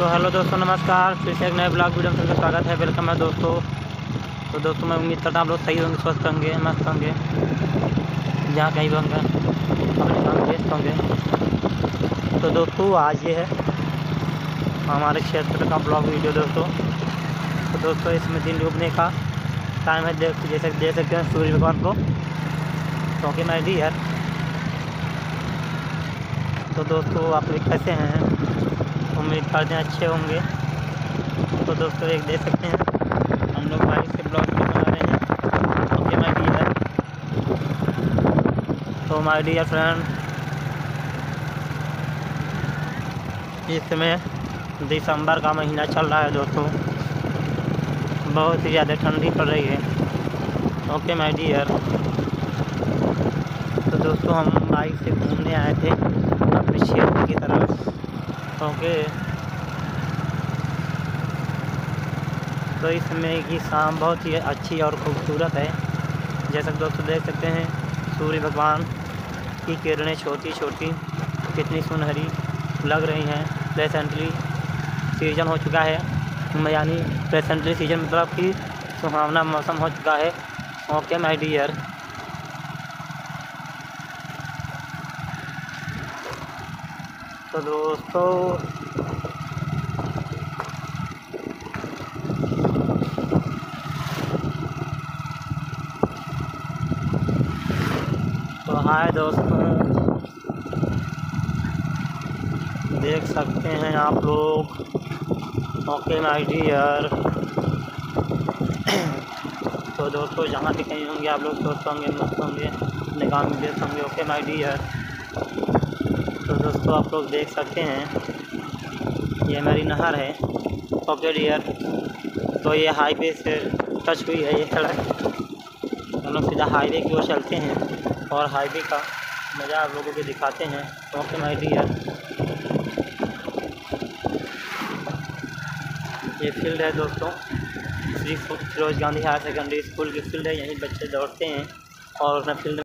तो हेलो दोस्तों, नमस्कार। फिर से एक नए ब्लॉग वीडियो में स्वागत है। वेलकम है दोस्तों। तो दोस्तों, मैं उम्मीद करता हूँ आप लोग सही होंगे, स्वस्थ होंगे, मस्त होंगे। जहाँ कहीं भी होंगे, अपने काम व्यस्त होंगे। तो दोस्तों, आज ये है हमारे क्षेत्र का ब्लॉग वीडियो दोस्तों। तो दोस्तों, इसमें दिन डूबने का टाइम है। देख, जैसे देख सकते हैं, सूर्य भगवान को। क्योंकि मैं भी है। तो दोस्तों, आप लोग कैसे हैं? उम्मीद करते हैं अच्छे होंगे। तो दोस्तों, एक देख सकते हैं। हम लोग बाइक से ब्लॉग भी बना रहे हैं। ओके माय डियर तो माय डियर फ्रेंड इस समय दिसंबर का महीना चल रहा है दोस्तों। बहुत ही ज़्यादा ठंडी पड़ रही है। ओके माय डियर तो दोस्तों, हम बाइक से घूमने आए थे। अपने क्षेत्र की तरफ़ ओके तो इसमें की शाम बहुत ही अच्छी और खूबसूरत है। जैसा दोस्तों देख सकते हैं, सूर्य भगवान की किरणें छोटी छोटी कितनी सुनहरी लग रही हैं। प्रेजेंटली सीज़न हो चुका है यानी प्रेजेंटली सीज़न मतलब कि सुहावना मौसम हो चुका है। ओके माय डियर तो दोस्तों तो हाय दोस्तों। देख सकते हैं आप लोग, ओके माय डियर। तो दोस्तों, जहाँ भी कहीं होंगे आप लोग स्वस्थ होंगे, मस्त होंगे काम में व्यस्त होंगे, ओके माय डियर। तो दोस्तों, आप लोग देख सकते हैं, ये हमारी नहर है ओके डियर तो ये हाईवे से टच हुई है, ये सड़क। हम लोग सीधा हाईवे की ओर चलते हैं और हाईवे का मज़ा आप लोगों को दिखाते हैं। Okay, my dear. ये फ़ील्ड है दोस्तों, Shri Firoz Gandhi higher secondary school की फ़ील्ड है, यहीं बच्चे दौड़ते हैं और अपना फ़ील्ड